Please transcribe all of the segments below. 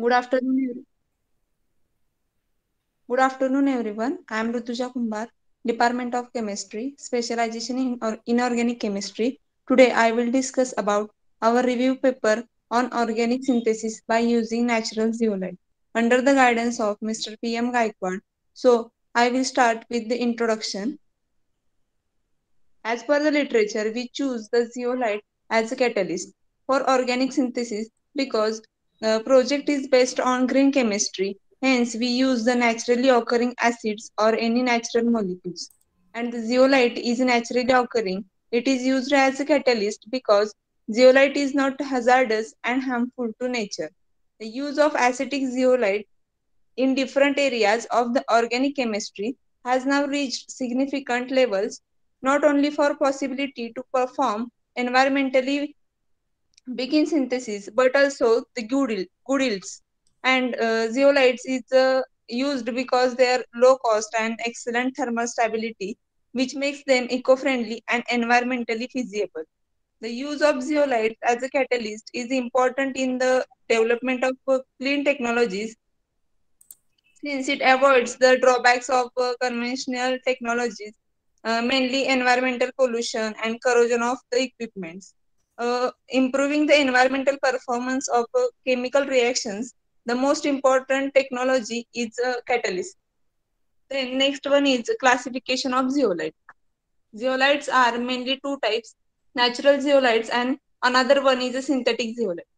Good afternoon. Good afternoon, everyone. I am Rutuja Kumbar, Department of Chemistry, specialization in inorganic chemistry. Today, I will discuss about our review paper on organic synthesis by using natural zeolite under the guidance of Mr. P. M. Gaikwad. So, I will start with the introduction. As per the literature, we choose the zeolite as a catalyst for organic synthesis because the project is based on green chemistry. Hence, we use the naturally occurring acids or any natural molecules. And the zeolite is naturally occurring. It is used as a catalyst because zeolite is not hazardous and harmful to nature. The use of acidic zeolite in different areas of the organic chemistry has now reached significant levels not only for possibility to perform environmentally begin synthesis but also the good and uh, zeolites is uh, used because they are low cost and excellent thermal stability which makes them eco-friendly and environmentally feasible the use of zeolites as a catalyst is important in the development of uh, clean technologies since it avoids the drawbacks of uh, conventional technologies uh, mainly environmental pollution and corrosion of the equipments. Uh, improving the environmental performance of uh, chemical reactions, the most important technology is a catalyst. The next one is classification of zeolite. Zeolites are mainly two types, natural zeolites and another one is a synthetic zeolite.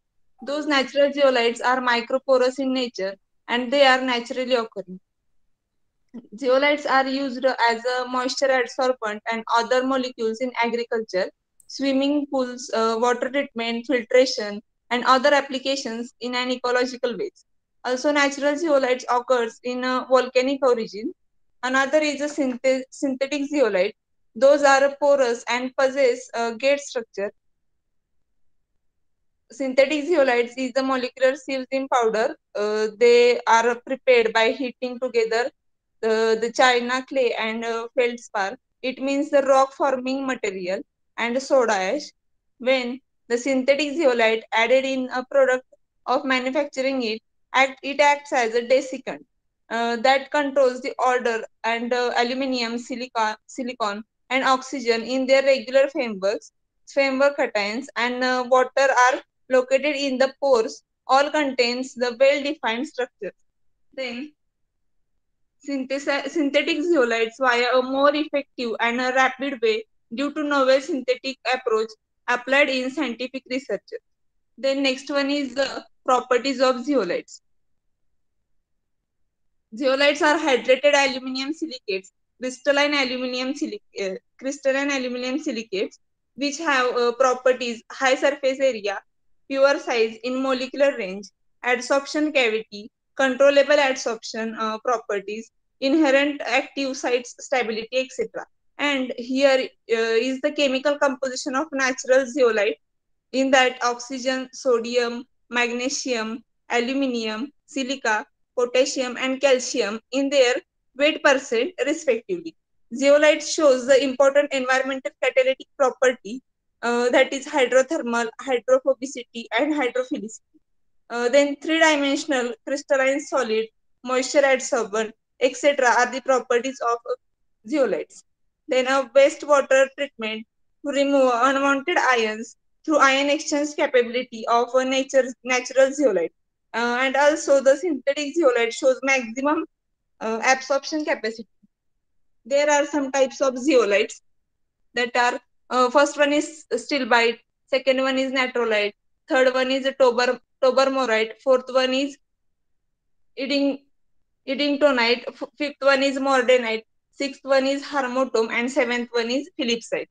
Those natural zeolites are microporous in nature and they are naturally occurring. Zeolites are used as a moisture adsorbent and other molecules in agriculture, swimming pools, uh, water treatment, filtration, and other applications in an ecological ways. Also, natural zeolites occurs in a volcanic origin. Another is a synth synthetic zeolite. Those are porous and possess a gate structure. Synthetic zeolites is the molecular sieves in powder. Uh, they are prepared by heating together the, the china clay and uh, feldspar. It means the rock forming material and soda ash. When the synthetic zeolite added in a product of manufacturing it, act, it acts as a desiccant uh, that controls the order and uh, aluminium, silica, silicon, and oxygen in their regular frameworks. Framework cations and uh, water are located in the pores. All contains the well-defined structure. Then synthetic zeolites via a more effective and a rapid way due to novel synthetic approach applied in scientific research. Then next one is the properties of zeolites. Zeolites are hydrated aluminum silicates, crystalline aluminum silicates, uh, crystalline aluminum silicates, which have uh, properties high surface area, pure size in molecular range, adsorption cavity, controllable adsorption uh, properties, inherent active sites stability, etc. And here uh, is the chemical composition of natural zeolite in that oxygen, sodium, magnesium, aluminium, silica, potassium, and calcium in their weight percent respectively. Zeolite shows the important environmental catalytic property uh, that is hydrothermal, hydrophobicity, and hydrophilicity. Uh, then three-dimensional crystalline solid, moisture adsorbent, etc. are the properties of zeolites. Then a wastewater treatment to remove unwanted ions through ion exchange capability of a nature, natural zeolite. Uh, and also the synthetic zeolite shows maximum uh, absorption capacity. There are some types of zeolites that are, uh, first one is stilbite, second one is natrolite, third one is tober tobermorite. Fourth one is eating edingtonite. Fifth one is mordenite. Sixth one is harmonium, and seventh one is phillipsite.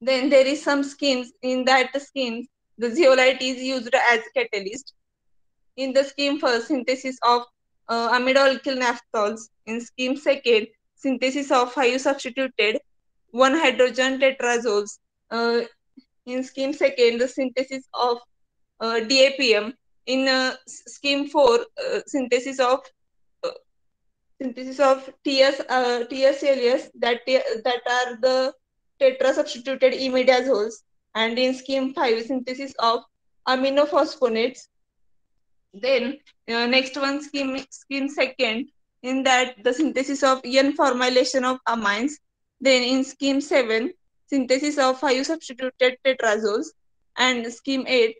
Then there is some schemes. In that schemes, the zeolite is used as catalyst. In the scheme first, synthesis of uh, alkyl naphthals. In scheme second, synthesis of five substituted one hydrogen tetrazoles. Uh, in scheme second, the synthesis of uh, DAPM in uh, scheme 4 uh, synthesis of synthesis of TS uh, that that are the tetra substituted imidazoles and in scheme 5 synthesis of aminophosphonates Then uh, next one scheme, scheme second, in that the synthesis of N formylation of amines. Then in scheme seven, synthesis of five substituted tetrazoles. And scheme eight,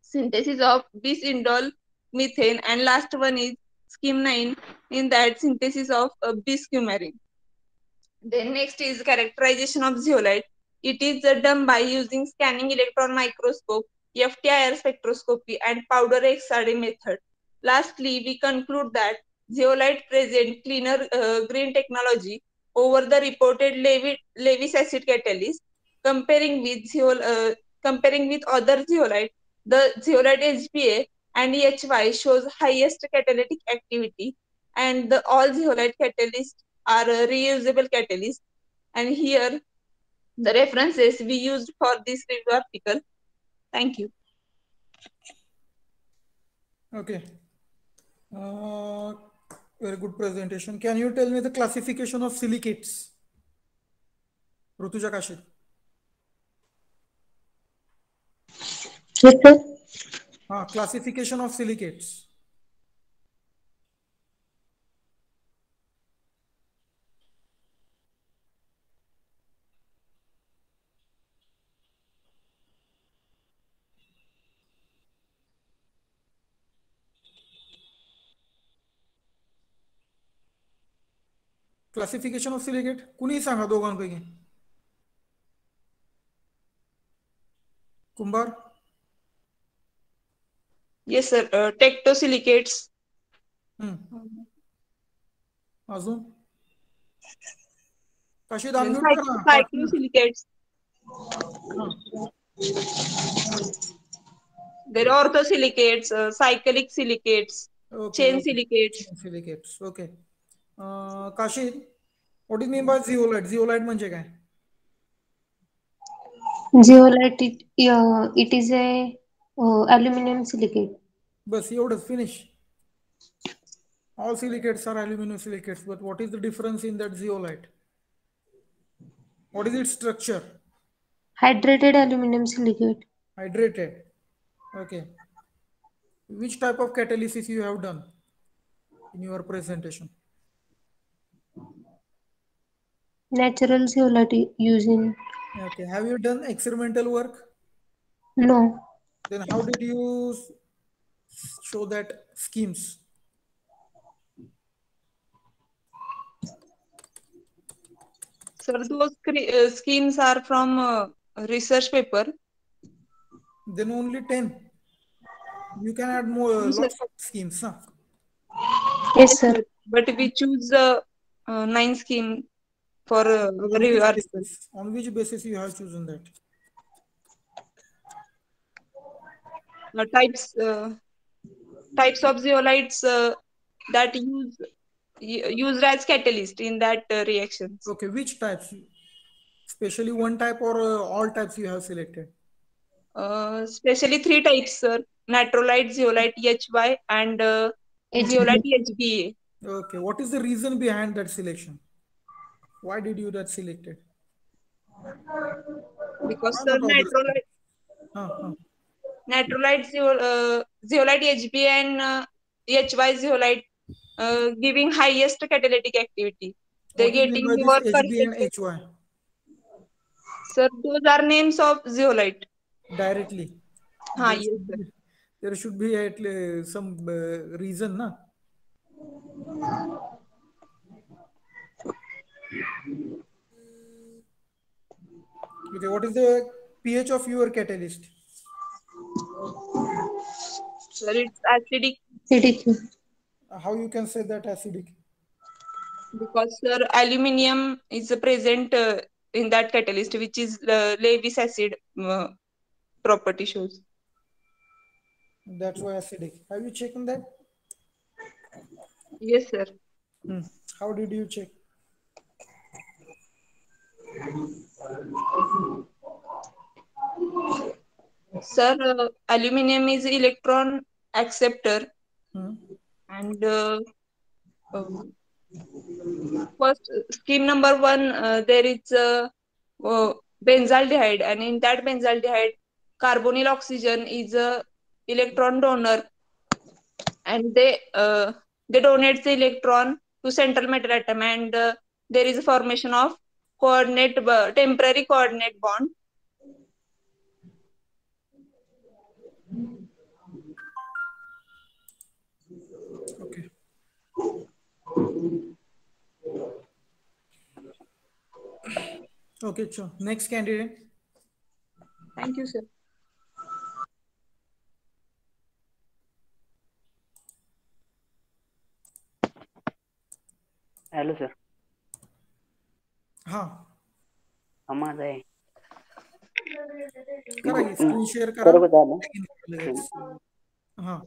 synthesis of bis-indole methane. And last one is scheme nine, in that synthesis of uh, bis-coumarin. Then next is characterization of zeolite. It is done by using scanning electron microscope FTIR spectroscopy, and powder XRD method. Lastly, we conclude that zeolite present cleaner uh, green technology over the reported Levi, Lewis acid catalyst. Comparing with zeol, uh, comparing with other zeolite, the zeolite HBA and EHY shows highest catalytic activity, and the all zeolite catalysts are reusable catalysts. And here, the references we used for this review article Thank you. Okay. Uh, very good presentation. Can you tell me the classification of silicates? Rutuja Kashid. Yes, sir. हाँ classification of silicates classification of silicate कुछ सांगा दोगांपैकी कुंभार? ये sir tectosilicates अजून कशी cyclosilicates there orthosilicates cyclic silicates chain silicates silicates okay Kashi what is mean by zeolite zeolite म्हणजे काय? Zeolite it is a aluminium silicate बस एवढंच finish all silicates are aluminum silicates but what is the difference in that zeolite what is its structure hydrated aluminum silicate hydrated okay which type of catalysis you have done in your presentation natural zeolite using. Okay. Have you done experimental work? No. Then how did you show that schemes? Sir, those uh, schemes are from uh, research paper. Then only 10. You can add more yes, lots of schemes. Huh? Yes, sir. But we choose uh, uh, nine scheme for uh, very on which, basis, on which basis you have chosen that uh, types uh, types of zeolites uh, that use used as catalyst in that uh, reactions. Okay which types? Especially one type or uh, all types you have selected? Uh, especially three types sir. Natrolite zeolite hy and uh, zeolite hba okay what is the reason behind that selection? Why did you that selected? Because the nitrolite, uh, uh. Natrolite zeolite H B N H Y zeolite giving highest catalytic activity they getting more पर sir दो are names of zeolite directly हाँ ये there should be at some reason ना okay what is the ph of your catalyst? Sir, it's acidic. Acidic. How you can say that acidic? Because sir, aluminium is present uh, in that catalyst, which is uh, Lewis acid uh, property shows. That's why acidic. Have you checked that? Yes, sir. Hmm. How did you check? Sir, uh, aluminum is electron acceptor. Hmm. And uh, um, first scheme number one, uh, there is a uh, benzaldehyde, and in that benzaldehyde, carbonyl oxygen is a electron donor. and they uh, they donate the electron to central metal atom and uh, there is a formation of coordinate uh, temporary coordinate bond Okay, sure. Next candidate. Thank you, sir. Hello sir हाँ हम आ जाए करा screen share करा हाँ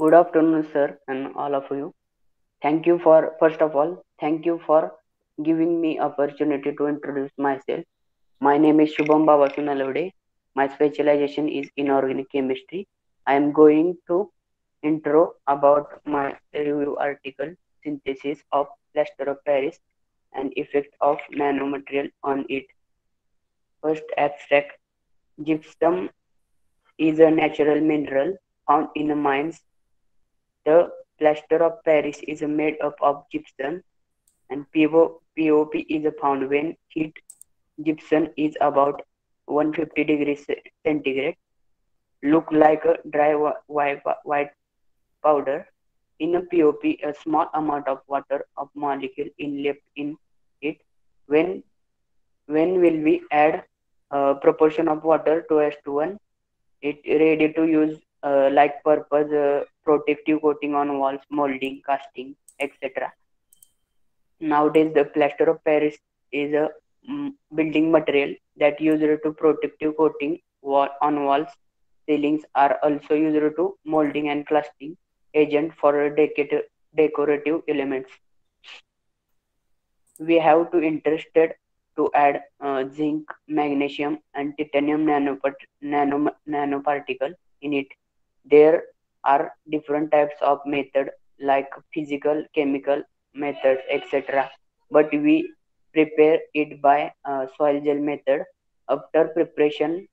Good afternoon, sir, and all of you. Thank you for, first of all, thank you for giving me opportunity to introduce myself. My name is Shubham Babasu Nalavade. My specialization is in organic chemistry. I am going to intro about my review article, Synthesis of Plaster of Paris and Effect of Nanomaterial on it. First abstract, gypsum is a natural mineral found in mines the plaster of Paris is made up of gypsum and POP is found when heat gypsum is about 150 degrees centigrade. Look like a dry white, powder. In a POP, a small amount of water of molecule in left in it. When when will we add a proportion of water to S to 1? It ready to use uh, like purpose uh, protective coating on walls, molding, casting, etc. Nowadays, the plaster of Paris is a mm, building material that used to protective coating wall, on walls. Ceilings are also used to molding and casting agent for decorative, decorative elements. We have to interested to add uh, zinc, magnesium, and titanium nanopart- nano, nanoparticle in it there are different types of method like physical chemical methods etc but we prepare it by uh, sol gel method. After preparation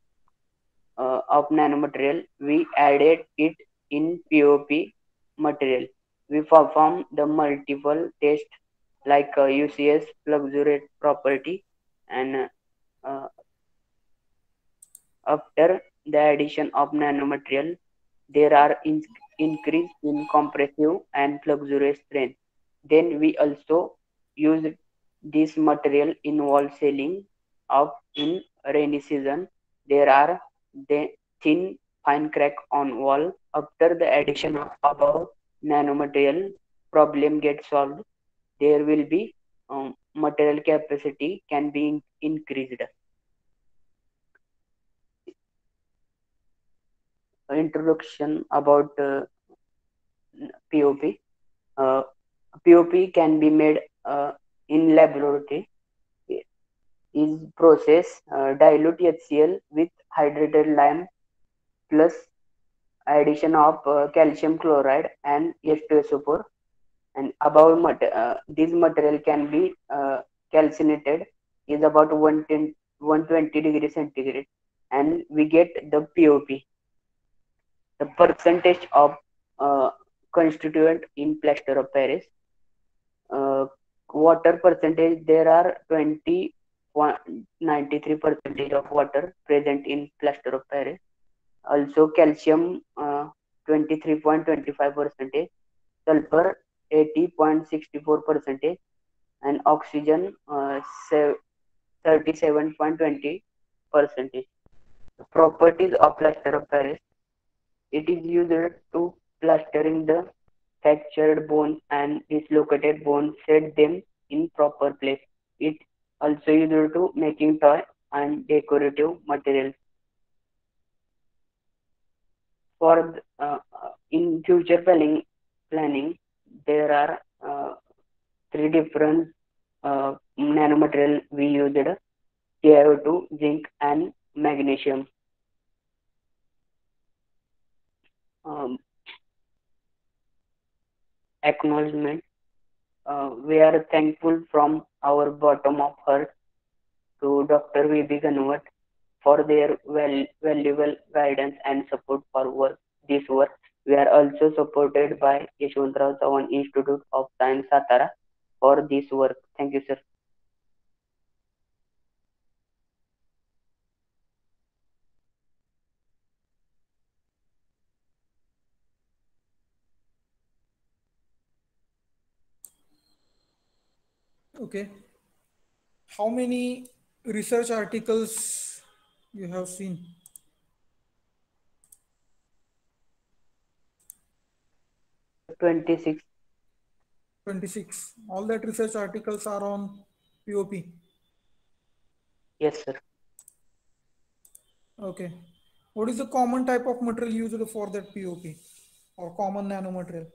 uh, of nanomaterial we added it in pop material. We perform the multiple tests like uh, ucs flexural property and uh, after the addition of nanomaterial there are in, increase in compressive and flexural strength. Then we also use this material in wall ceiling of in rainy season. There are the thin fine crack on wall. After the addition of above nanomaterial, problem gets solved. There will be um, material capacity can be in, increased. Introduction about uh, POP. Uh, POP can be made uh, in laboratory. Is process uh, dilute HCl with hydrated lime plus addition of uh, calcium chloride and H2SO4 and above mat- uh, this material can be calcinated is about 110, 120 degree centigrade and we get the POP the percentage of uh, constituent in plaster of Paris. Uh, water percentage, there are 20, 93 percentage of water present in plaster of Paris. Also calcium, 23.25 percentage, sulfur 80.64 percentage, and oxygen 37.20 percentage. Properties of plaster of Paris it is used to plastering the fractured bone and dislocated bone, set them in proper place. It also used to making toy and decorative materials. For uh, in future planning, planning there are uh, three different uh, nanomaterial we used TiO2, zinc, and magnesium. Um, acknowledgement. Uh, we are thankful from our bottom of heart to Dr. V.B. Ganwat for their val- valuable guidance and support for work, this work. We are also supported by Yeshwantrao Chavan Institute of Science Satara for this work. Thank you, sir. Okay. How many research articles you have seen? Twenty-six. 26. All that research articles are on POP. Yes, sir. Okay. What is the common type of material used for that POP or common nanomaterial?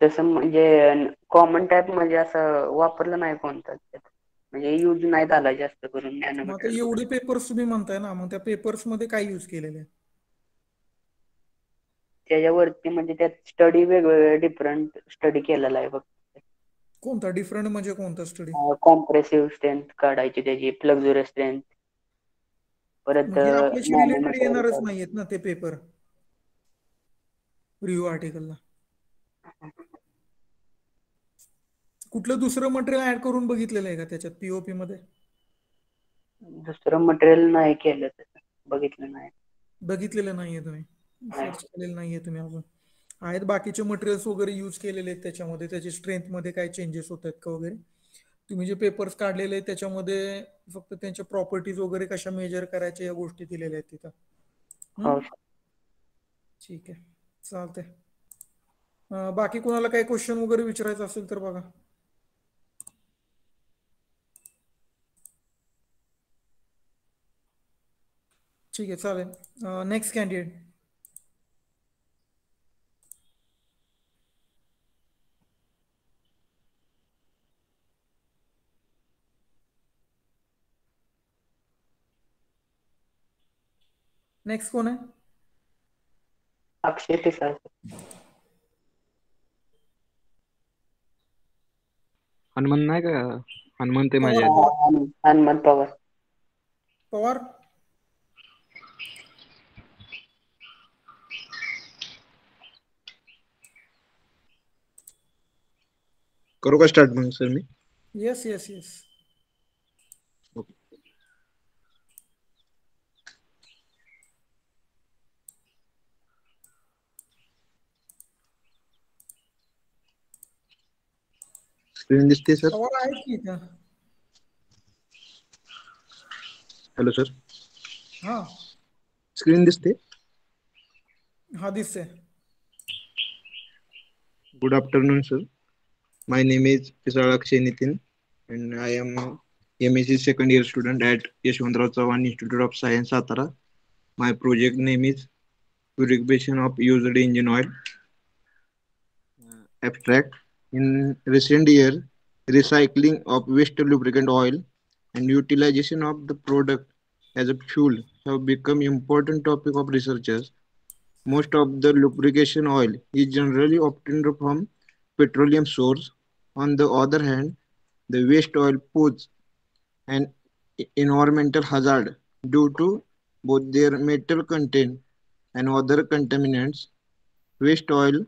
तसं म्हणजे common type म्हणजे असं वापरलं नाही कोणतं. म्हणजे use नाही झाला जास्त करून मग एवढे पेपर्स तुम्ही म्हणताय ना मग त्या पेपर्समध्ये काय यूज केलेले आहे? त्याच्यावरती म्हणजे त्यात स्टडी वेगवेगळे डिफरंट स्टडी केलेला आहे बघ. कोणता? डिफरंट म्हणजे कोणता स्टडी कॉम्प्रेसिव्ह स्ट्रेंथ काढायची त्याची फ्लक्झुरस स्ट्रेंथ परत रिलेटेड येणारच नाहीयेत ना ते पेपर रिव्ह्यू आर्टिकलला कुठलं दुसरं मटेरियल ऍड करून बघितलेलं आहे का त्याच्यात पीओपी मध्ये? दुसरं मटेरियल नाही केलं बघितलं नाही. बघितलेलं नाहीये तुम्ही. सर्च केलेलं नाहीये तुम्ही अजून. आहेत बाकीचे मटेरियल्स वगैरे यूज केलेले आहेत त्याच्यामध्ये. त्याची स्ट्रेंथमध्ये काय चेंजेस होत आहेत का वगैरे? तुम्ही जे पेपर्स काढलेले आहेत त्याच्यामध्ये फक्त त्यांच्या प्रॉपर्टीज वगैरे कशा मेजर करायच्या या गोष्टी दिलेल्या आहेत तिथं? हो? ठीक आहे. चालतंय. बाकी कोणाला काही क्वेश्चन वगैरे विचारायचं असेल तर बघा. ठीक आहे चालेल नेक्स्ट कॅन्डिडेट नेक्स्ट कोण आहे अक्षय पिसाळ हनुमान नाही का आहे माझ्या पवार. हनुमंत पवार। पवार? करू का स्टार्ट मग सर मी येस येस येस स्क्रीन दिसते सर पवार आहेत की इथं हॅलो सर हा। स्क्रीन दिसते हा? दिसते Good afternoon, sir. My name is Pisal Akshay Nitin, and I am a MSc second year student at Yeshwantrao Chavan Institute of Science, Satara. My project name is Purification of Used Engine Oil. Uh, abstract. In recent year, recycling of waste lubricant oil and utilization of the product as a fuel have become important topic of researchers most of the lubrication oil is generally obtained from petroleum source. On the other hand, the waste oil poses an environmental hazard due to both their metal content and other contaminants. Waste oil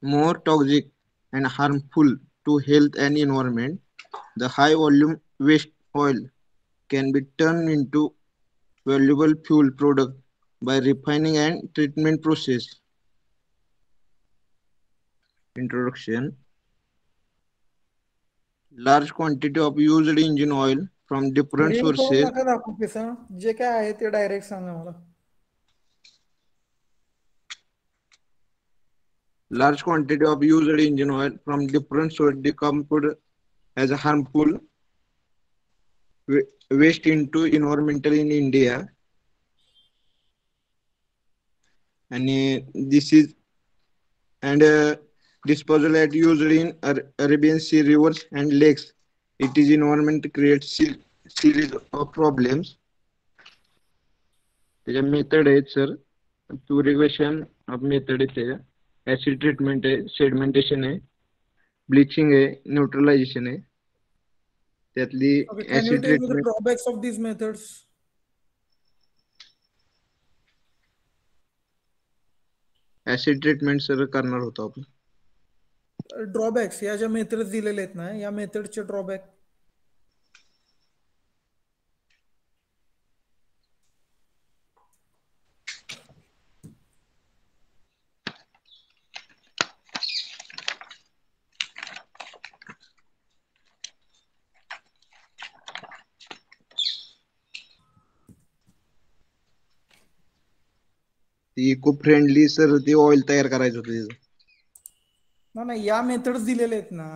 more toxic and harmful to health and environment. The high volume waste oil can be turned into valuable fuel product by refining and treatment process. Introduction Large quantity of used engine oil from different Video करून sources नका दाखवू पिसा जे काय आहे ते direct सांगा मला large quantity of used engine oil from different sources decomposed as harmful wa- waste into environmental in India. And uh, this is and uh, disposal at used in Arabian Sea rivers and lakes It is environment creates series of problems. त्याच्या method आहेत sir purification of method आहे त्याच्या acid treatment आहे sedimentation आहे bleaching आहे neutralisation आहे त्यातली Okay, can you acid tell me the treatment drawbacks of these methods? Acid treatment sir करणार होतो आपण ड्रॉबॅक्स या ज्या मेथड्स दिलेले आहेत ना या मेथडचे ड्रॉबॅक ती इको फ्रेंडली सर ते ऑइल तयार करायचं होतं त्याचं ना नाही या मेथड्स दिलेले आहेत ना.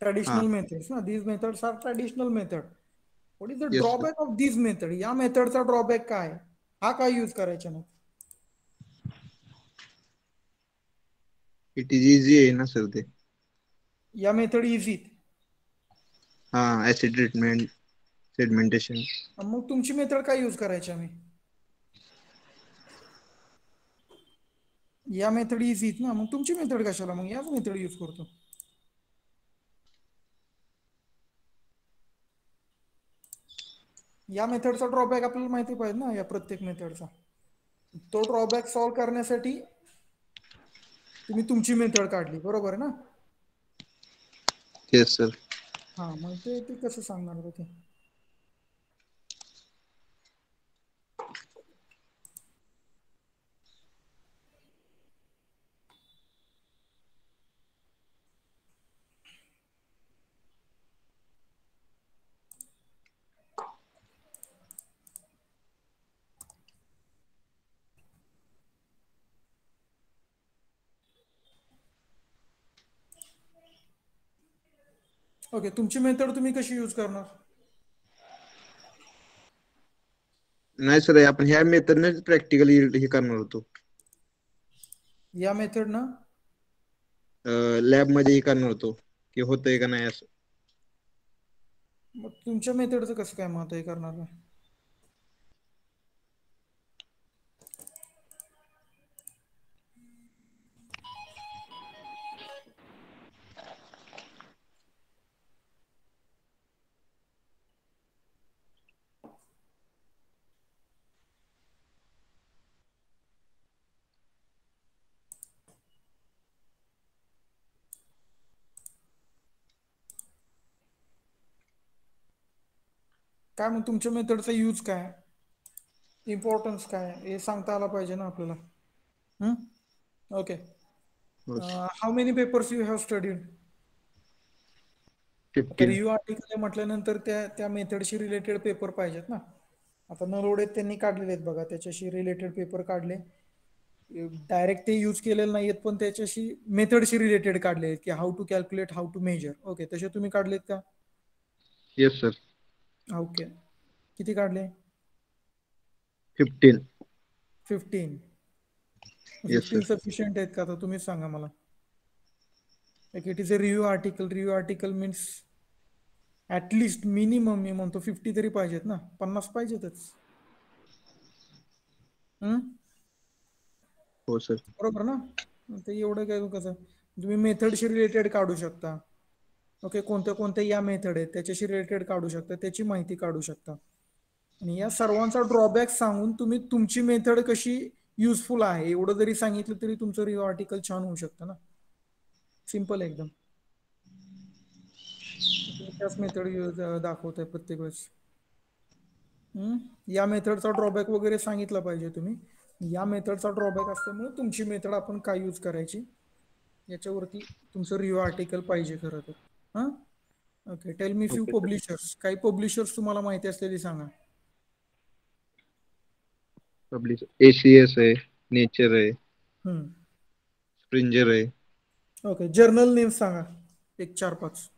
ट्रॅडिशनल. मेथड्स ना. These methods are traditional method what is the. Drawback of these method या मेथडचा ड्रॉबॅक काय? हा काय यूज करायचा ना इट इज इझी आहे ना सर ते. या मेथड इझी हा ऍसिड ट्रीटमेंट सेडमेंटेशन मग तुमची मेथड काय यूज करायची आम्ही? या मेथड इझीत ना. मग तुमची मेथड कशाला? मग याच मेथड यूज करतो. या मेथडचा ड्रॉबॅक आपल्याला माहिती पाहिजे ना या प्रत्येक मेथडचा. तो ड्रॉबॅक सॉल्व्ह करण्यासाठी तुम्ही तुमची मेथड काढली. बरोबर ना? येस सर हा मग ते कसं सांगणार होते? ओके तुमची मेथड तुम्ही कशी यूज करणार? नाही सर आपण ह्या मेथडनेच प्रॅक्टिकली हे करणार होतो. या मेथड ना? लॅबमध्ये हे करणार होतो की होतंय का नाही असं. मग तुमच्या मेथडचं कसं काय मत आहे करणार? काय मग तुमच्या मेथडचा यूज काय? इम्पॉर्टन्स काय? हे सांगता आला पाहिजे ना आपल्याला. Okay. How many papers you have studied review article म्हटल्यानंतर त्या त्या मेथडशी रिलेटेड पेपर पाहिजेत ना. आता नरोडे त्यांनी काढलेले आहेत बघा त्याच्याशी रिलेटेड पेपर काढले. डायरेक्ट ते यूज केलेले नाहीयेत पण त्याच्याशी मेथडशी रिलेटेड काढले आहेत की how to calculate how to measure okay तसे तुम्ही काढलेत का? Yes sir okay. किती काढले? Fifteen fifteen fifteen. सफिशियंट आहेत का? तर तुम्हीच सांगा मला. It is a review article review article means at least minimum मी म्हणतो फिफ्टी तरी पाहिजेत ना? पन्नास पाहिजेतच. हो? सर बरोबर ना? ते एवढं काय कसं तुम्ही मेथडशी रिलेटेड काढू शकता. ओके कोणत्या कोणत्या या मेथड आहेत त्याच्याशी रिलेटेड काढू शकता त्याची माहिती काढू शकता. आणि या सर्वांचा ड्रॉबॅक सांगून तुम्ही तुमची मेथड कशी युजफुल आहे एवढं जरी सांगितलं तरी तुमचं रिव्ह आर्टिकल छान होऊ शकतं ना. सिंपल एकदम. त्याच मेथड दाखवत आहे प्रत्येक वेळेस. या मेथडचा ड्रॉबॅक वगैरे सांगितलं पाहिजे तुम्ही. या मेथडचा ड्रॉबॅक असल्यामुळे तुमची मेथड आपण काय यूज करायची याच्यावरती तुमचं रिव्ह आर्टिकल पाहिजे खरं तर. हाँ? Okay tell me few publishers काही पब्लिशर्स तुम्हाला माहिती असलेली सांगा. पब्लिशर एसीएस आहे नेचर आहे हम्म. स्प्रिंजर आहे. ओके जर्नल नेम सांगा. एक चार पाच.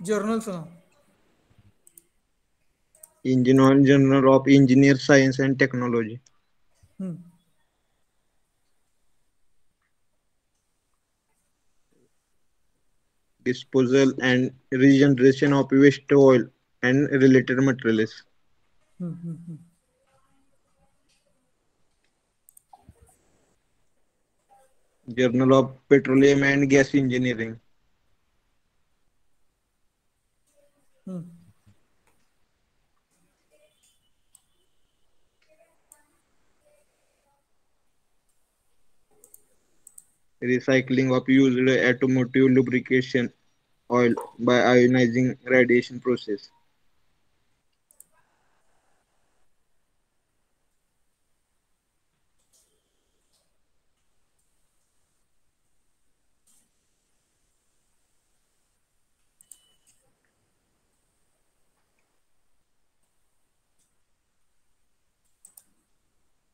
जर्नल सुनो। Engineer journal of engineer science and technology disposal and regeneration of waste oil and related materials journal of petroleum and gas engineering hmm Hmm. Recycling of used automotive lubrication oil by ionizing radiation process.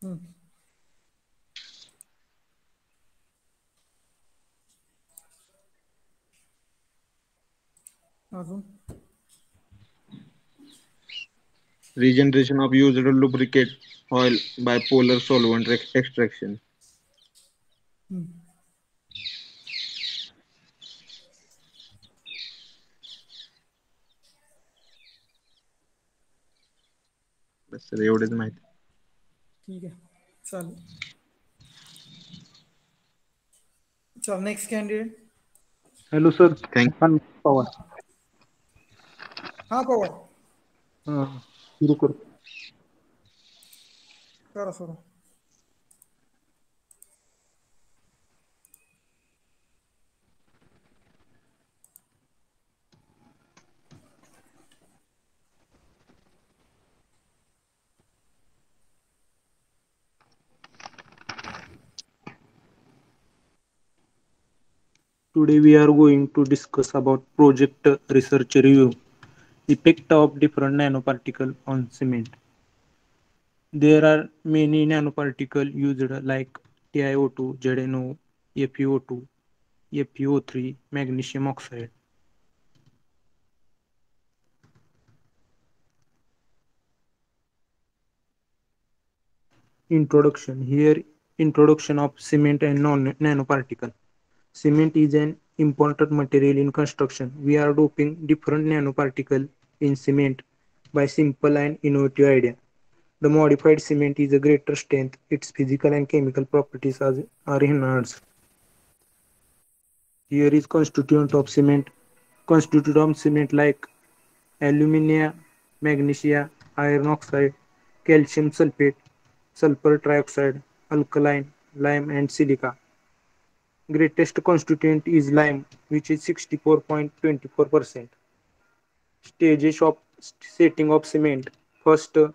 Hmm. Regeneration of used lubricant oil by polar solvent extraction. Hmm. बस एवढेच माहिती ठीक है चल। चल next candidate hello sir thank you Pawar हाँ पावर हाँ, हाँ शुरू करो। करो शुरू Today we are going to discuss about project research review, effect of different nanoparticle on cement. There are many nanoparticle used like TiO2, ZNO, FeO2, FeO3, magnesium oxide. Introduction. Here introduction of cement and non nanoparticle. Cement is an important material in construction. We are doping different nanoparticle in cement by simple and innovative idea. The modified cement is a greater strength. Its physical and chemical properties are, are enhanced. Here is constituent of cement. Constituent of cement like alumina, magnesia, iron oxide, calcium sulfate, sulfur trioxide, alkaline, lime and silica greatest constituent is lime, which is 64.24%. Stages of setting of cement. First, uh,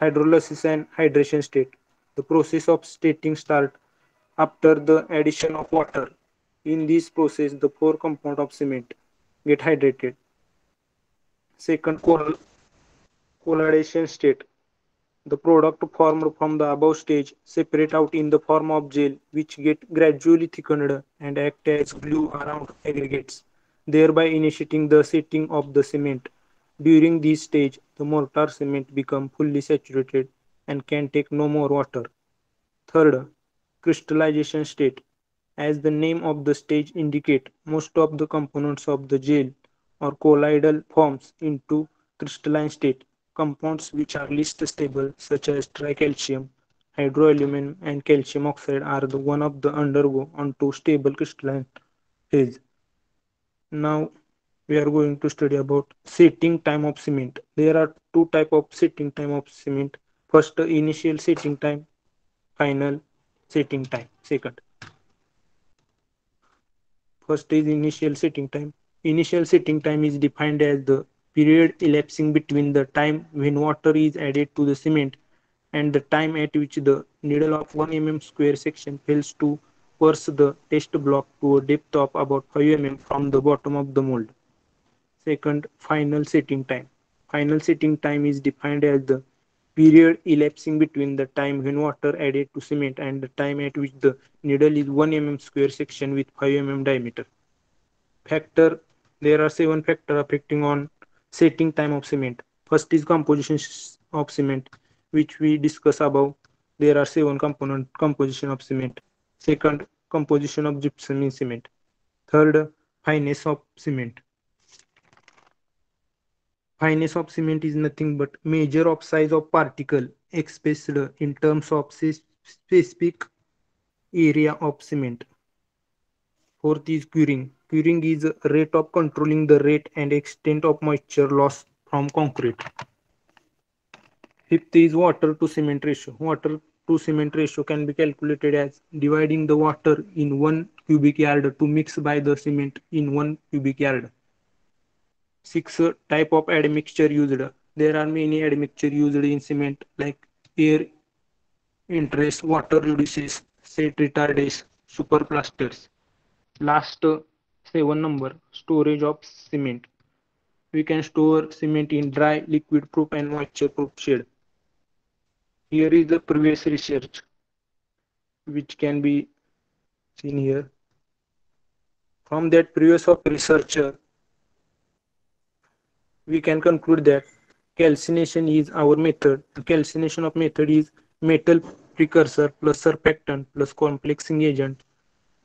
hydrolysis and hydration state. The process of stating start after the addition of water. In this process, the four compound of cement get hydrated. Second, coll- state. The product formed from the above stage separate out in the form of gel which get gradually thickened and act as glue around aggregates, thereby initiating the setting of the cement. During this stage, the mortar cement become fully saturated and can take no more water. Third, crystallization state. As the name of the stage indicate, most of the components of the gel or colloidal forms into crystalline state compounds which are least stable such as tricalcium hydroaluminum and calcium oxide are the one of the undergo onto stable crystalline phase. Now we are going to study about setting time of cement. There are two type of setting time of cement. First initial setting time final setting time. Second. First is initial setting time. Initial setting time is defined as the period elapsing between the time when water is added to the cement and the time at which the needle of 1 mm square section fails to pierce the test block to a depth of about 5 mm from the bottom of the mold. Second, final setting time. Final setting time is defined as the period elapsing between the time when water added to cement and the time at which the needle is 1 mm square section with 5 mm diameter. Factor there are seven factors affecting on setting time of cement. First is composition of cement, which we discuss above. There are seven component composition of cement. Second, composition of gypsum in cement. Third, fineness of cement. Fineness of cement is nothing but measure of size of particle expressed in terms of specific area of cement. Fourth is curing. Curing is rate of controlling the rate and extent of moisture loss from concrete. Fifth is water to cement ratio. Water to cement ratio can be calculated as dividing the water in one cubic yard to mix by the cement in one cubic yard. Six type of admixture used. There are many admixture used in cement like air interest, water reduces, set retarders, superplasters. Last seven number storage of cement. We can store cement in dry, liquid proof and moisture proof shed. Here is the previous research which can be seen here. From that previous of researcher, we can conclude that calcination is our method. The calcination of method is metal precursor plus surfactant plus complexing agent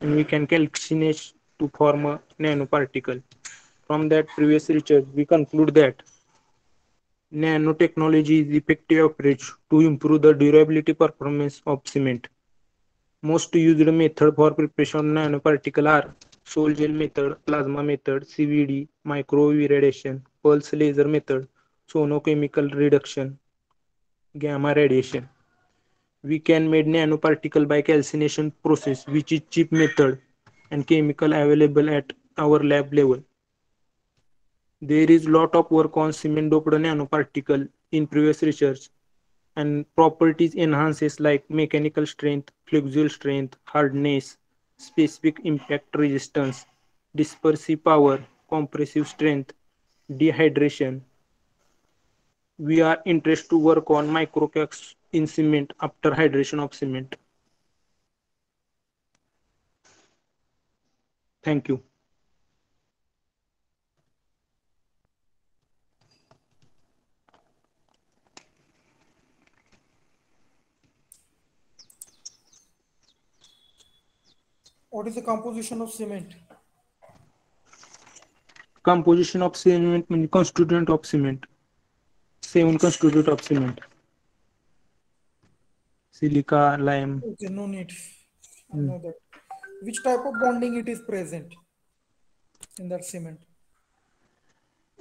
and we can calcinate to form a nanoparticle. From that previous research, we conclude that nanotechnology is effective approach to improve the durability performance of cement. Most used method for preparation of nanoparticle are sol gel method, plasma method, CVD, microwave irradiation, pulse laser method, sonochemical reduction, gamma radiation. We can make nanoparticle by calcination process, which is cheap method and chemical available at our lab level. There is a lot of work on cement doped nanoparticle in previous research and properties enhances like mechanical strength, flexural strength, hardness, specific impact resistance, dispersive power, compressive strength, dehydration. We are interested to work on microcracks in cement after hydration of cement. Thank you. What is the composition of cement? Composition of cement means constituent of cement. Seven constituent of cement. Silica, lime. Okay, no need. I Hmm. know that. Which type of bonding it is present in that cement?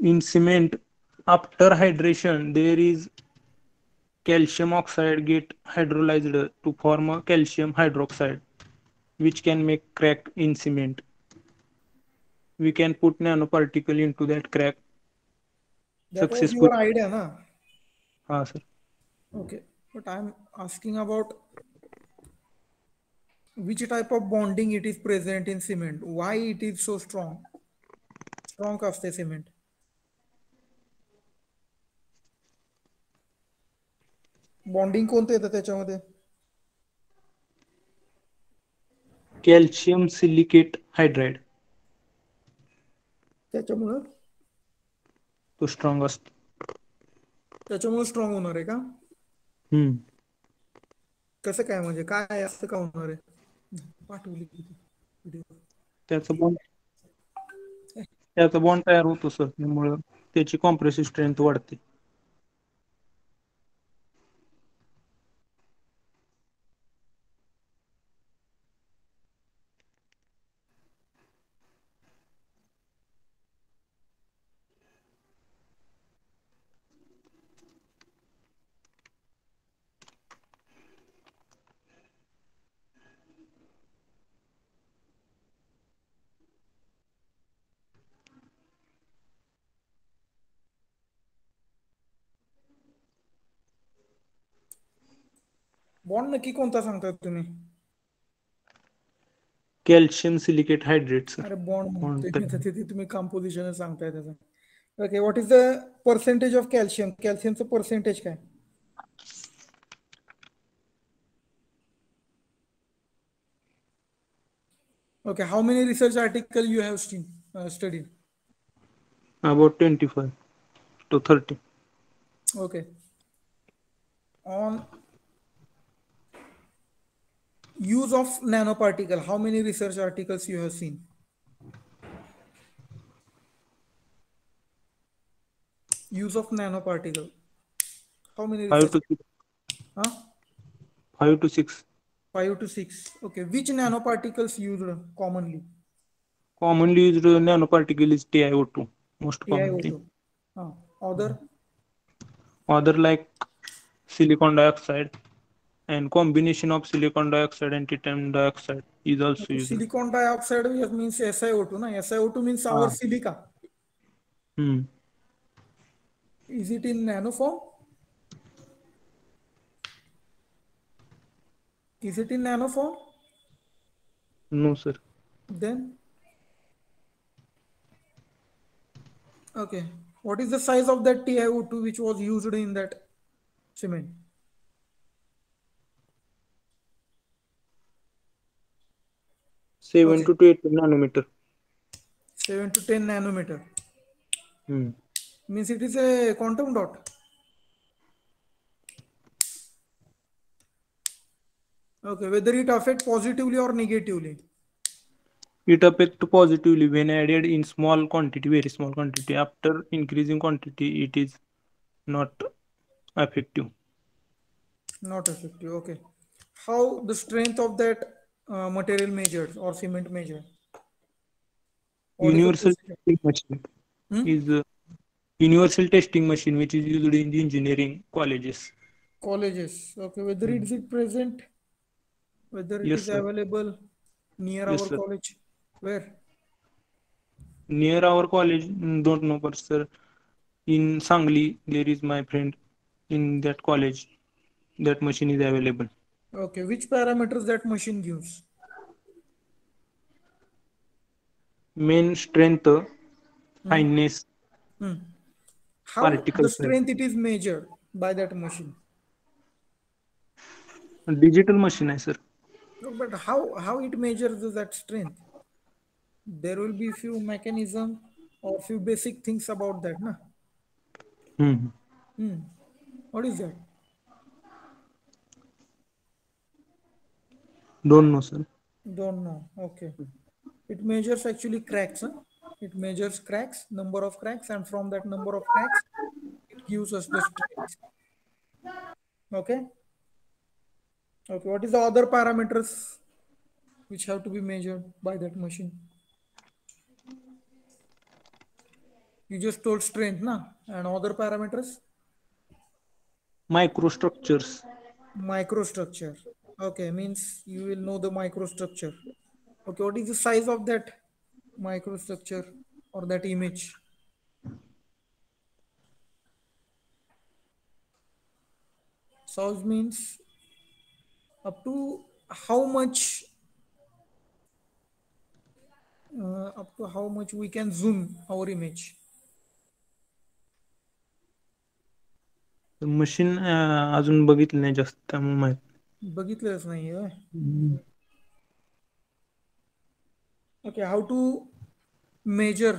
In cement, after hydration, there is calcium oxide get hydrolyzed to form a calcium hydroxide, which can make crack in cement. We can put nanoparticle into that crack. That was your idea, na? Ah, sir. Okay, but I'm asking about which type of bonding it is present in cement. Why it is so strong? Strong असते cement. Bonding कोणतं येतं त्याच्यामध्ये Calcium silicate hydride त्याच्यामुळं तो strong असतो त्याच्यामुळे strong होणार आहे का हम्म. कसं काय म्हणजे काय असं का होणार आहे पाठवली किती व्हिडिओ त्याचा बॉन्ड त्याचा बॉन्ड तयार होतो सर त्यामुळं त्याची कॉम्प्रेसिव्ह स्ट्रेंथ वाढते. बॉन्ड नक्की कोणता सांगताय तुम्ही? कॅल्शियम सिलिकेट हायड्रेट अरे बॉन्ड तुम्ही कंपोजिशन सांगताय त्याचं. Okay what is the percentage of calcium कॅल्शियमचं पर्सेंटेज काय? Okay, how many research article you have seen, uh, studied? about 25 to 30 Okay. On use of nanoparticle, how many research articles you have seen? Use of nanoparticle. How many 5 to 6 Huh? 5 to 6 Five to six. Okay. Which nanoparticles used commonly? commonly used nanoparticle is TiO2 most commonly TiO2. Huh. Other? other like silicon dioxide and combination of silicon dioxide and titanium dioxide is also used Silicon dioxide means SiO2. Na? SiO2 means our Ah. silica. hmm. Is it in nano form? Is it in nano form? no sir Then, okay. What is the size of that TiO2 which was used in that cement? Seven Okay. to eight nanometer 7 to 10 nanometer. hmm. Means it is a quantum dot. Okay, whether it affect positively or negatively. it affect positively when added in small quantity very small quantity after increasing quantity it is not effective Not effective. Okay. How the strength of that material measure और cement measure universal testing machine is universal testing machine which is used in the engineering colleges colleges okay whether it is present whether it is available near our college where near our college don't know पर sir in Sangli there is my friend in that college that machine is available Okay. Which parameters that machine gives? main strength fineness Hmm. How Particle the size. strength it is measured by that machine? digital machine sir No, but how how it measures that strength? There will be few mechanism or few basic things about that, na? hmm. Hmm. What is that? Don't know sir Don't know. Okay. It measures actually cracks. Huh? It measures cracks, number of cracks, and from that number of cracks, it gives us the strength. Okay. Okay. What is the other parameters which have to be measured by that machine? You just told strength, na? And other parameters? microstructures Microstructure. Okay, means you will know the microstructure. Okay, what is the size of that microstructure or that image? Size means up to how much uh, up to how much we can zoom our image. Machine अजून बघितलं नाही जास्त त्यामुळे माहित बघितलंच नाही okay how to measure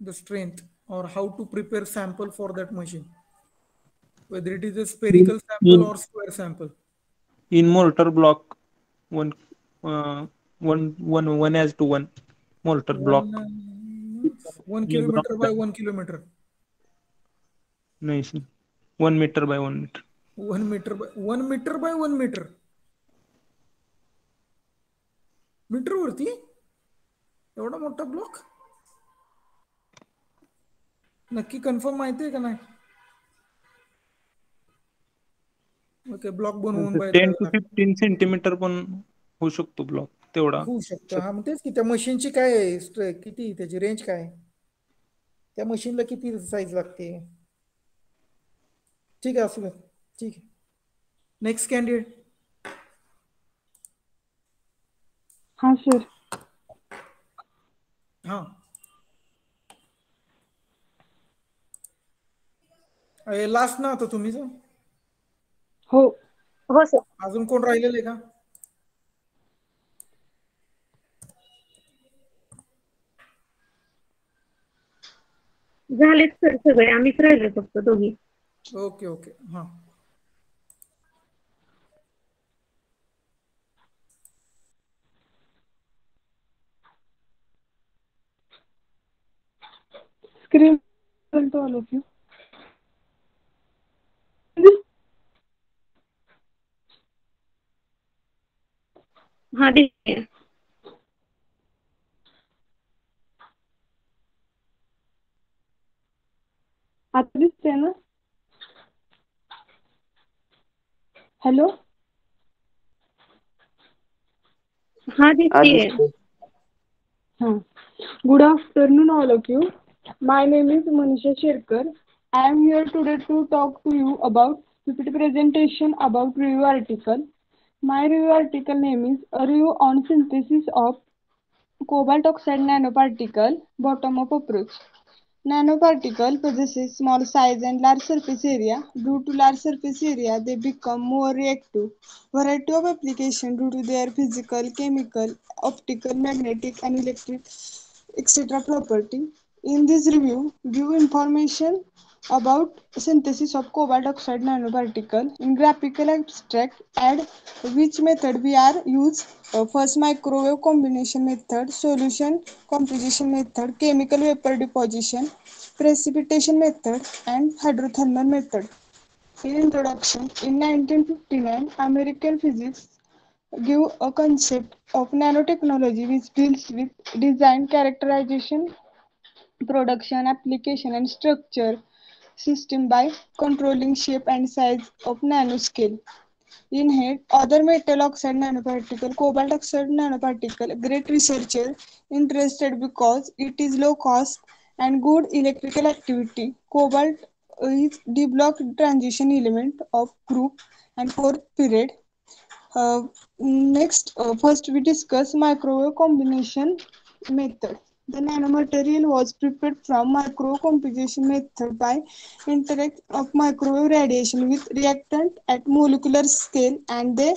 the strength और how to prepare sample for that machine whether it is a spherical sample और square sample in mortar block one one one one as two one mortar block one kilometre by one kilometre नाही sir one metre by one metre one metre by one metre by one metre metre वरती एवढा मोठा block नक्की confirm माहिती आहे का नाही? Okay block बनवून टेन टू फिफ्टीन सेंटीमीटर पण होऊ शकतो ब्लॉक तेवढा. होऊ शकतं. हा मग तेच की त्या मशीनची काय किती? त्याची रेंज काय? त्या मशीनला किती साईज लागते? ठीक आहे असू ठीक आहे. नेक्स्ट कॅन्डिडेट हा सर हा लास्ट ना आता तुम्ही? हो. हो सर अजून कोण राहिलेले का? झालेत सर सगळे. आम्हीच राहिलो फक्त दोघी. Okay okay. हां. screen to all of you. हाँ। देखिए। आप दिखते हैं ना? हेलो? हाँ देखिए। हाँ, हाँ। Good afternoon all of you My name is Manisha Sherkar. I am here today to talk to you about PPT presentation about review article. My review article name is a review on synthesis of cobalt oxide nanoparticle bottom up approach. Nanoparticle possesses small size and large surface area. Due to large surface area, they become more reactive. Variety of application due to their physical, chemical, optical, magnetic, and electric, etc. property. In this review, give information about synthesis of cobalt oxide nanoparticle in graphical abstract add which method we are use uh, first microwave combination method solution composition method chemical vapor deposition precipitation method and hydrothermal method. In introduction in 1959 american physics give a concept of nanotechnology which deals with design characterization production application and structure system by controlling shape and size of nanoscale. In head, other metal oxide nanoparticle, cobalt oxide nanoparticle, great researcher interested because it is low cost and good electrical activity. Cobalt is D-block transition element of group and fourth period. Uh, next, uh, first we discuss microwave combination method. The nanomaterial was prepared from microwave composition method by interact of microwave radiation with reactant at molecular scale and they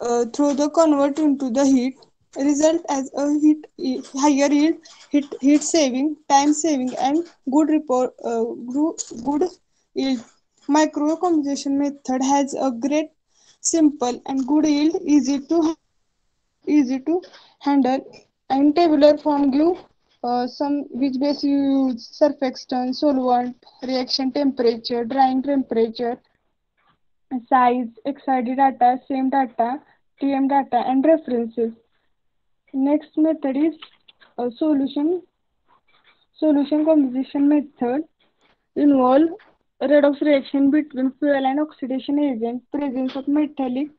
uh, through the convert into the heat. Result as a heat higher yield heat, heat saving time saving and good report uh, good yield. Microwave composition method has a great simple and good yield easy to easy to handle and tabular form give uh, some which base you use surfactant solvent reaction temperature drying temperature size excited data same data TEM data and references. Next method is a solution solution composition method. Involve redox reaction between fuel and oxidation agent presence of metallic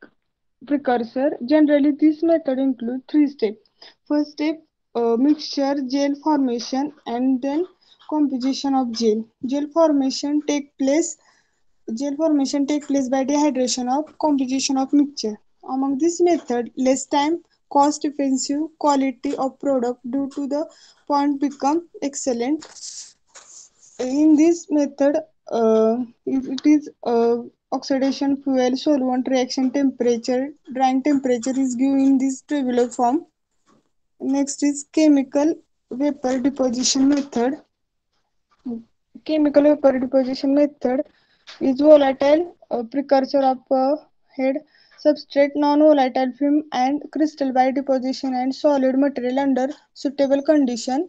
precursor. Generally this method includes three steps first step uh, mixture gel formation and then composition of gel. Gel formation take place gel formation take place by dehydration of composition of mixture. Among this method less time cost effective quality of product due to the point become excellent. In this method uh, it is uh, oxidation fuel solvent reaction temperature drying temperature is given in this tabular form next is chemical vapour deposition method chemical vapour deposition method is volatile precursor of head substrate non volatile film and crystal by deposition and solid material under suitable condition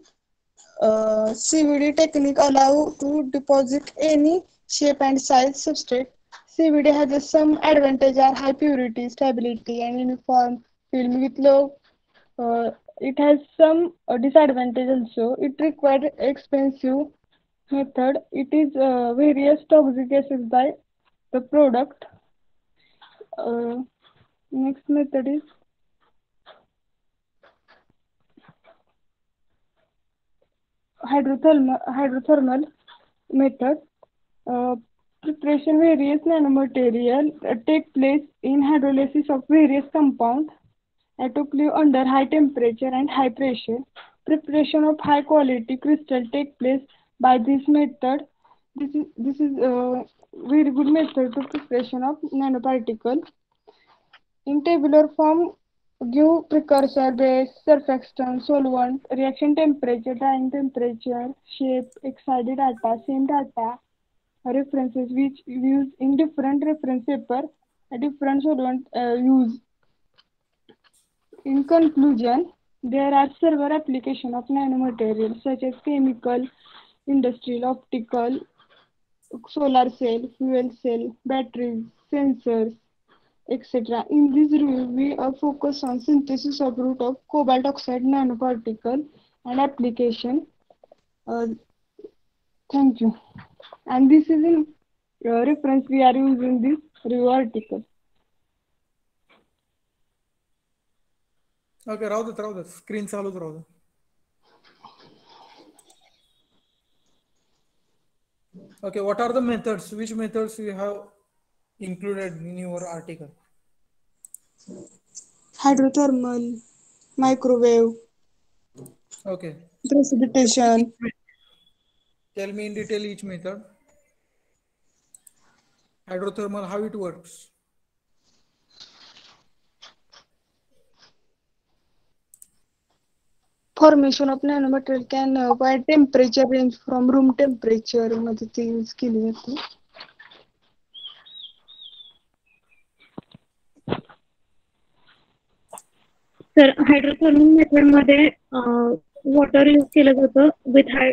CVD technique allow to deposit any shape and size substrate CVD has some advantage are high purity stability and uniform film with low it has some uh, disadvantage also. It requires expensive method. It is uh, various toxic gases by the product. Uh, next method is hydrothermal, hydrothermal method. Uh, preparation various nanomaterial uh, take place in hydrolysis of various compounds autoclave under high temperature and high pressure. Preparation of high quality crystal take place by this method. This is this is a very good method to preparation of nanoparticle. In tabular form, give precursor, base, surfactant, solvent, reaction temperature, drying temperature, shape, excited data, same data, references which used in different reference paper, a different solvent uh, use. In conclusion, there are several applications of nanomaterials such as chemical, industrial, optical, solar cell, fuel cell, batteries, sensors, etc. In this review, we are focused on synthesis of route of cobalt oxide nanoparticle and application. Uh, thank you. And this is in uh, reference we are using this review article. Okay राहू देत राहू देत screen चालूच राहू दे Okay, what are the methods? Which methods you have included in your article? Hydrothermal, microwave, Okay, precipitation, tell me in detail each method. Hydrothermal, how it works? Formation of nano material can by temperature range from room टेम्परेचरमध्ये ते use केली जाते. तर hydrothermal मेथडमध्ये uh, water use केलं जातं with high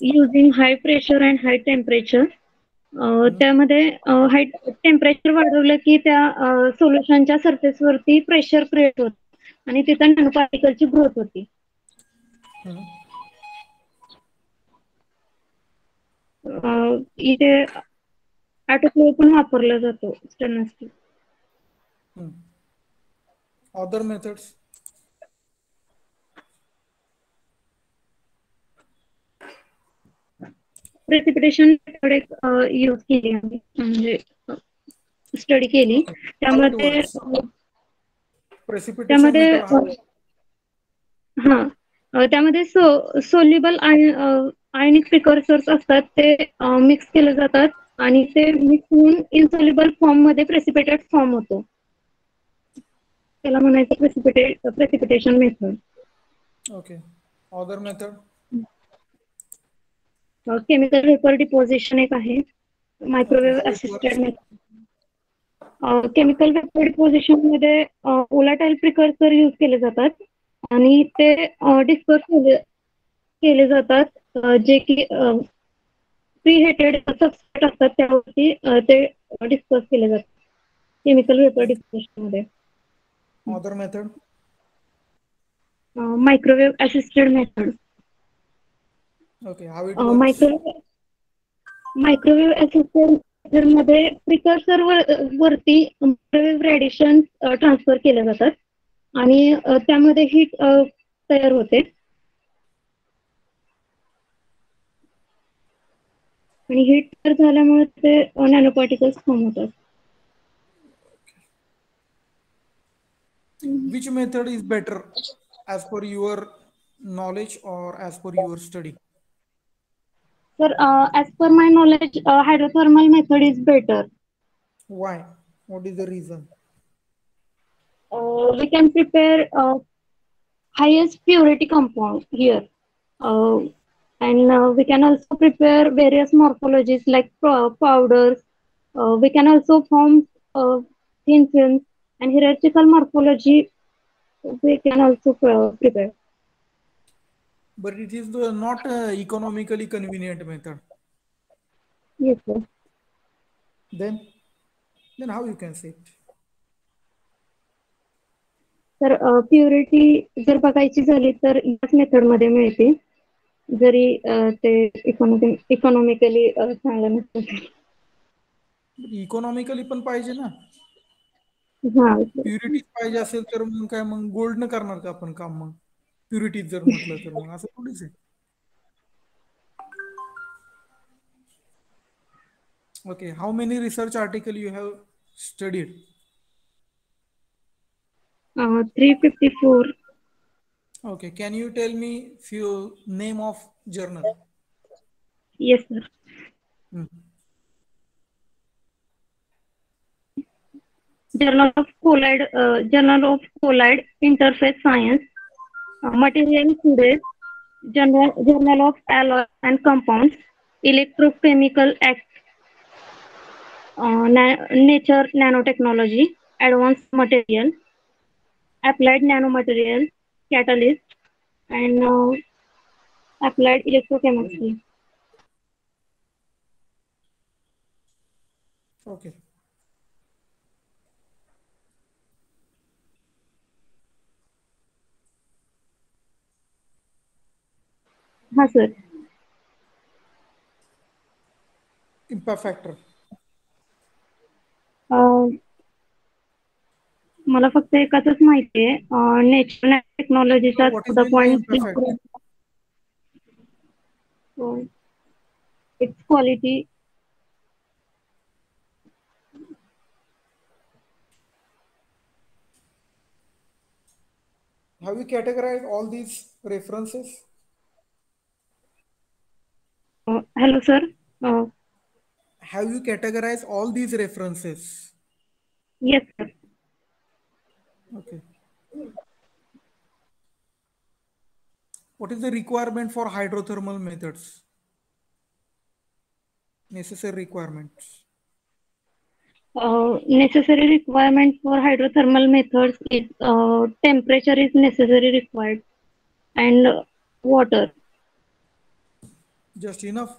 using high pressure and high temperature त्यामध्ये uh, high temperature वाढवलं की त्या सोल्युशनच्या सरफेसवरती प्रेशर क्रिएट होतं. आणि तिथं नॅनो पार्टिकलची ग्रोथ होती. इथे ऑटोक्लेव पण वापरला जातो stainless other methods precipitation use केली म्हणजे स्टडी केली. त्यामध्ये त्यामध्ये हा त्यामध्ये सो सोल्युबल आयनिक प्रिकॉर्सर्स असतात ते मिक्स केले जातात आणि ते मिक्स होऊन इनसोल्युबल फॉर्ममध्ये प्रेसिपिटेट फॉर्म होतो त्याला म्हणायचं precipitate precipitation method Okay. Other method? Chemical vapour deposition एक आहे microwave assisted? Method chemical vapour डिपोजिशनमध्ये volatile precursor use केले जातात. आणि ते डिस्पर्स केले जातात. जे की प्री हेटेड सबस्ट्रेट असतात त्यावरती ते डिस्पर्स केले जातात. केमिकल वेपर डिपोजिशनमध्ये. Other method? Microwave assisted method works? Microwave microwave assistant मध्ये प्रिकर्सर वरती रेडिएशन ट्रान्सफर केल्या जातात. आणि त्यामध्ये हीट तयार होते. आणि हीट तयार झाल्यामुळे ते नॅनो पार्टिकल्स फॉर्म होतात. Which method is better as per your knowledge or as per your study Sir, uh, as per my knowledge, uh, hydrothermal method is better. Why? What is the reason? Uh, we can prepare highest purity compound here. and we can also prepare various morphologies like powders. we can also form thin films and hierarchical morphology we can also uh, prepare. But it is the not uh, economically convenient method. Yes, sir. Then, then how you can say it? तर purity जर बघायची झाली तर याच method मिळते जरी ते economically चांगलं नसतं इकॉनॉमिकली पण पाहिजे ना प्युरिटी पाहिजे असेल तर मग काय मग गोल्ड न करणार का आपण काम मग प्युरिटीत जर म्हटलं तर मग असं थोडीच आहे. Okay how many research article you have studied three fifty four okay can you tell me few name of journal yes sir journal of colloid journal of colloid interface science Material Studies, Journal, Journal of Alloy and Compounds, Electrochimica Acta, uh, Na- Nature Nanotechnology, Advanced Material, Applied Nanomaterial, Catalyst, and uh, Applied Electrochemistry. Okay. हा sir factor. मला फक्त एकाच माहिती आहे nature टेक्नॉलॉजीचा point? It's quality Have you categorized all these references? Uh, hello, sir. Uh, Have you categorized all these references? Yes, sir. Okay. What is the requirement for hydrothermal methods? Necessary requirements. Uh, necessary requirement for hydrothermal methods is uh, temperature is necessary required and water. Just enough.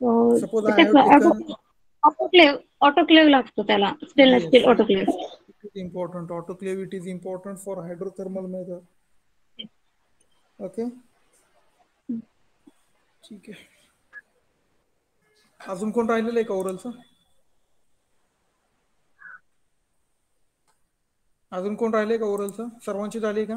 Uh, Suppose I ते have कसं, taken- auto- autoclave autoclave लागतो त्याला stainless Yes. Steel autoclave. It is important. Autoclave it is important for hydrothermal method. Okay. ठीक आहे अजून कोण राहिलेलं आहे का ओरलचं अजून कोण राहिले का ओरलचं सर्वांची झाली का